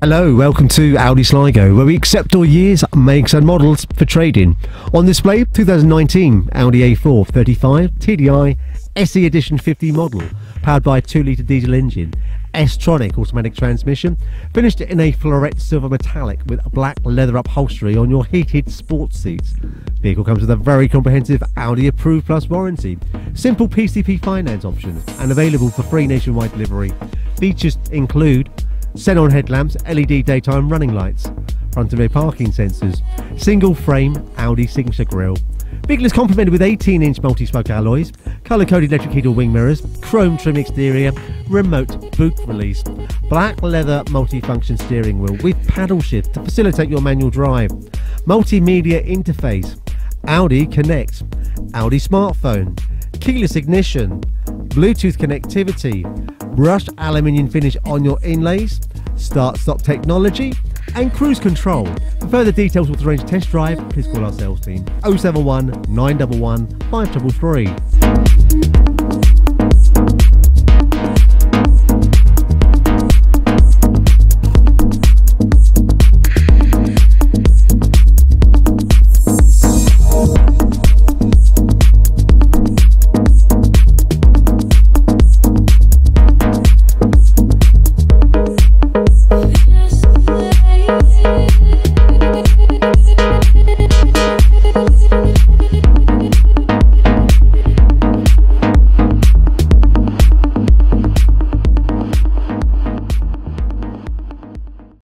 Hello, welcome to Audi Sligo, where we accept all years, makes and models for trading. On display, 2019 Audi A4 35 TDI SE Edition 50 model, powered by a 2-litre diesel engine, S-Tronic automatic transmission, finished in a floret silver metallic with black leather upholstery on your heated sports seats. Vehicle comes with a very comprehensive Audi Approved Plus warranty, simple PCP finance options, and available for free nationwide delivery. Features include xenon headlamps, LED daytime running lights, front and rear parking sensors, single frame Audi signature grille. Vehicle is complemented with 18 inch multi spoke alloys, colour coded electric heated wing mirrors, chrome trim exterior, remote boot release, black leather multi-function steering wheel with paddle shift to facilitate your manual drive, multimedia interface, Audi Connect, Audi smartphone, keyless ignition, Bluetooth connectivity, brushed aluminium finish on your inlays, start stop technology, and cruise control. For further details to arrange a test drive, please call our sales team 071 911 533.